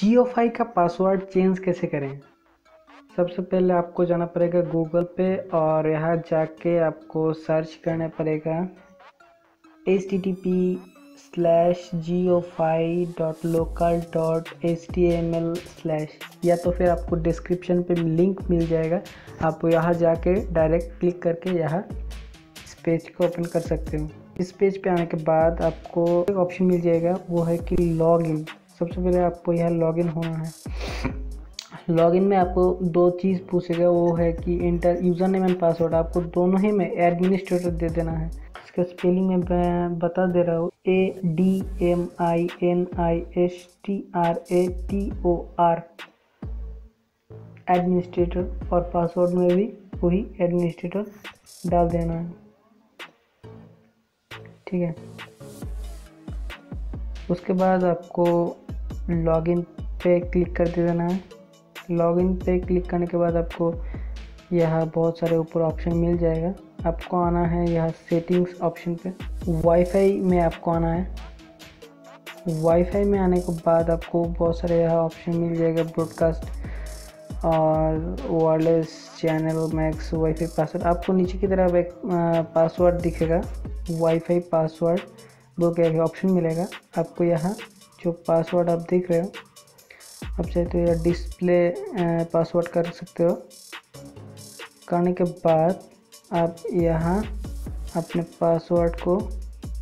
जियो phi का password change कैसे करें? सबसे पहले आपको जाना पड़ेगा गूगल पे और यहाँ जाके आपको सर्च करना पड़ेगा H T T P slash JioFi dot local dot H T M L slash या तो फिर आपको डिस्क्रिप्शन पे लिंक मिल जाएगा। आप यहाँ जाके डायरेक्ट क्लिक करके यहाँ इस पेज को ओपन कर सकते हो। इस पेज पे आने के बाद आपको एक ऑप्शन मिल जाएगा, वो है कि लॉग इन सबसे पहले आपको यहाँ लॉगिन होना है। लॉगिन में आपको दो चीज़ पूछेगा, वो है कि enter user name and password आपको दोनों ही में एडमिनिस्ट्रेटर दे देना है। इसका स्पेलिंग में बता दे रहा हूँ। A D M I N I S T R A T O R administrator और पासवर्ड में भी वही एडमिनिस्ट्रेटर डाल देना है। ठीक है? उसके बाद आपको लॉगिन पे क्लिक कर दे देना है। लॉगिन पे क्लिक करने के बाद आपको यहाँ बहुत सारे ऊपर ऑप्शन मिल जाएगा। आपको आना है यहाँ सेटिंग्स ऑप्शन पे। वाईफाई में आपको आना है। वाईफाई में आने के बाद आपको बहुत सारे यहाँ ऑप्शन मिल जाएगा। ब्रॉडकास्ट और wireless channel max wifi password आपको नीचे की तरफ़ एक पासवर्ड दिखेगा। वाईफाई पासवर्ड वो क्या ऑप्शन मिलेगा। आपको यहाँ जो पासवर्ड आप देख रहे हो, आप चाहे तो यह डिस्प्ले पासवर्ड कर सकते हो। करने के बाद आप यहाँ अपने पासवर्ड को,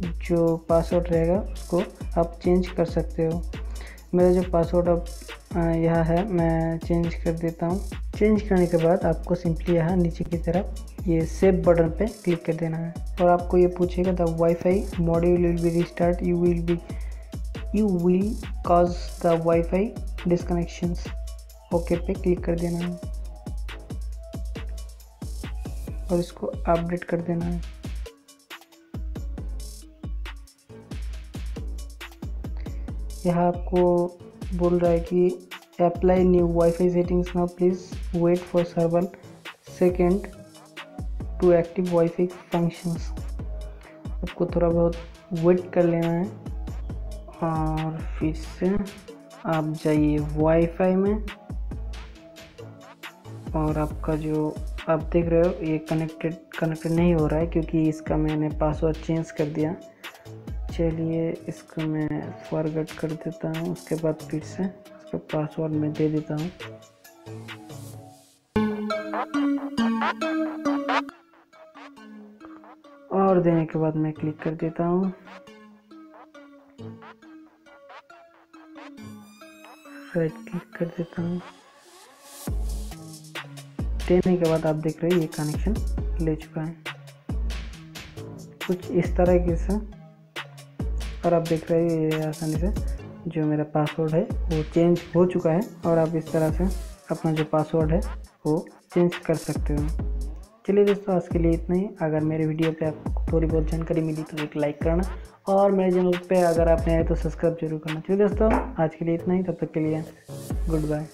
जो पासवर्ड रहेगा, उसको आप चेंज कर सकते हो। मेरा जो पासवर्ड अब यह है, मैं चेंज कर देता हूँ। चेंज करने के बाद आपको सिंपली यहाँ नीचे की तरफ़ ये सेव बटन पे क्लिक कर देना है। और आपको ये पूछेगा the wifi module will be restart you will be you will cause the wifi disconnections okay पे क्लिक कर देना है। और इसको अपडेट कर देना है। यहाँ आपको बोल रहा है कि apply new wifi settings now please wait for server second to active wifi functions आपको थोड़ा बहुत वेट कर लेना है। और फिर से आप जाइए वाईफाई में। और आपका जो आप देख रहे हो, ये कनेक्टेड कनेक्टेड नहीं हो रहा है क्योंकि इसका मैंने पासवर्ड चेंज कर दिया। चलिए इसको मैं फॉरवर्ड कर देता हूँ, उसके बाद फिर से इसका पासवर्ड मैं दे देता हूँ। और देने के बाद मैं क्लिक कर देता हूँ। राइट क्लिक कर देता हूँ। देने के बाद आप देख रहे हैं, ये कनेक्शन ले चुका है। कुछ इस तरह के से, और आप देख रहे हैं ये आसानी से जो मेरा पासवर्ड है, वो चेंज हो चुका है, और आप इस तरह से अपना जो पासवर्ड है, वो चेंज कर सकते हो। चलिए दोस्तों, आज के लिए इतना ही। अगर मेरे वीडियो पे आपको थोड़ी बहुत जानकारी मिली तो एक लाइक करना और मेरे चैनल पे अगर आपने आए तो सब्सक्राइब ज़रूर करना। चलिए दोस्तों, आज के लिए इतना ही। तब तक के लिए गुड बाय